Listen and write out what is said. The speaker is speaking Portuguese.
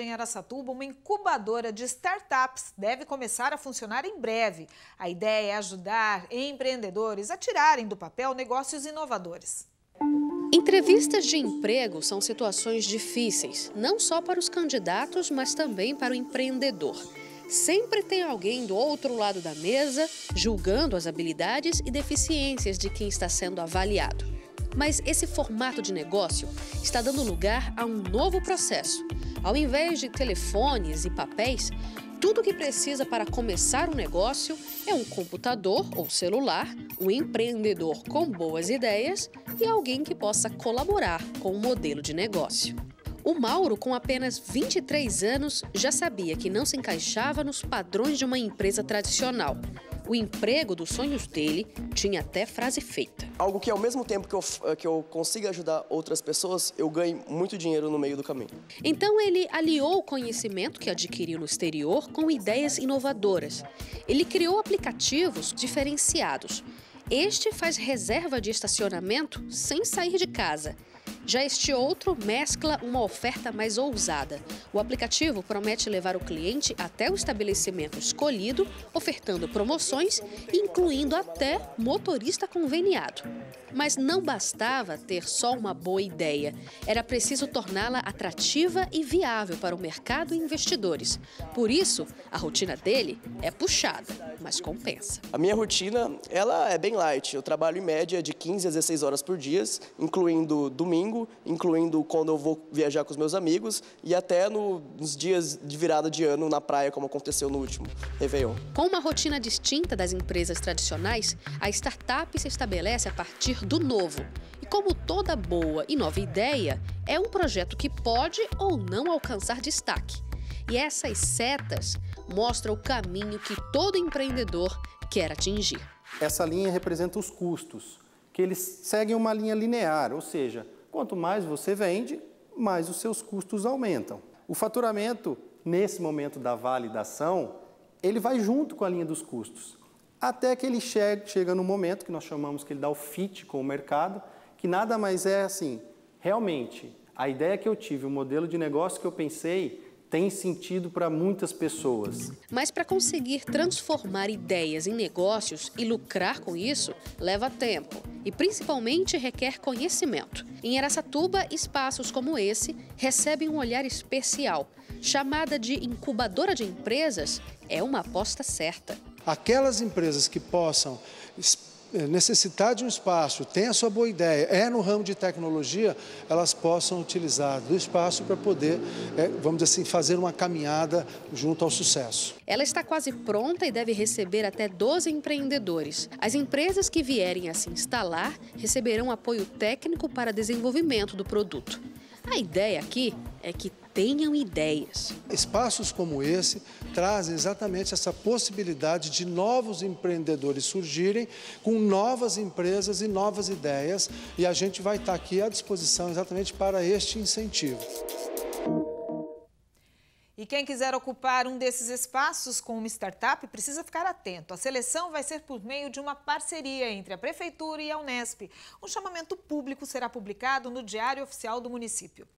Em Araçatuba, uma incubadora de startups deve começar a funcionar em breve. A ideia é ajudar empreendedores a tirarem do papel negócios inovadores. Entrevistas de emprego são situações difíceis, não só para os candidatos, mas também para o empreendedor. Sempre tem alguém do outro lado da mesa julgando as habilidades e deficiências de quem está sendo avaliado. Mas esse formato de negócio está dando lugar a um novo processo. Ao invés de telefones e papéis, tudo o que precisa para começar um negócio é um computador ou celular, um empreendedor com boas ideias e alguém que possa colaborar com o modelo de negócio. O Mauro, com apenas 23 anos, já sabia que não se encaixava nos padrões de uma empresa tradicional. O emprego dos sonhos dele tinha até frase feita. Algo que ao mesmo tempo que eu, que eu consiga ajudar outras pessoas, eu ganho muito dinheiro no meio do caminho. Então ele aliou o conhecimento que adquiriu no exterior com ideias inovadoras. Ele criou aplicativos diferenciados. Este faz reserva de estacionamento sem sair de casa já este outro mescla uma oferta mais ousada. O aplicativo promete levar o cliente até o estabelecimento escolhido, ofertando promoções, incluindo até motorista conveniado. Mas não bastava ter só uma boa ideia, era preciso torná-la atrativa e viável para o mercado e investidores. Por isso, a rotina dele é puxada, mas compensa. A minha rotina, ela é bem light. Eu trabalho em média de 15 a 16 horas por dia, incluindo domingo incluindo quando eu vou viajar com os meus amigos e até no, nos dias de virada de ano na praia, como aconteceu no último Réveillon. Com uma rotina distinta das empresas tradicionais, a startup se estabelece a partir do novo. E como toda boa e nova ideia, é um projeto que pode ou não alcançar destaque. E essas setas mostram o caminho que todo empreendedor quer atingir. Essa linha representa os custos, que eles seguem uma linha linear, ou seja, Quanto mais você vende, mais os seus custos aumentam. O faturamento, nesse momento da validação, ele vai junto com a linha dos custos, até que ele chega no momento que nós chamamos que ele dá o fit com o mercado, que nada mais é assim, realmente, a ideia que eu tive, o modelo de negócio que eu pensei, tem sentido para muitas pessoas. Mas para conseguir transformar ideias em negócios e lucrar com isso, leva tempo e principalmente requer conhecimento. Em Aracatuba, espaços como esse recebem um olhar especial. Chamada de incubadora de empresas, é uma aposta certa. Aquelas empresas que possam é, necessitar de um espaço, tem a sua boa ideia, é no ramo de tecnologia, elas possam utilizar do espaço para poder, é, vamos dizer assim, fazer uma caminhada junto ao sucesso. Ela está quase pronta e deve receber até 12 empreendedores. As empresas que vierem a se instalar receberão apoio técnico para desenvolvimento do produto. A ideia aqui é que tenham ideias. Espaços como esse trazem exatamente essa possibilidade de novos empreendedores surgirem com novas empresas e novas ideias e a gente vai estar aqui à disposição exatamente para este incentivo. E quem quiser ocupar um desses espaços com uma startup precisa ficar atento. A seleção vai ser por meio de uma parceria entre a Prefeitura e a Unesp. Um chamamento público será publicado no Diário Oficial do município.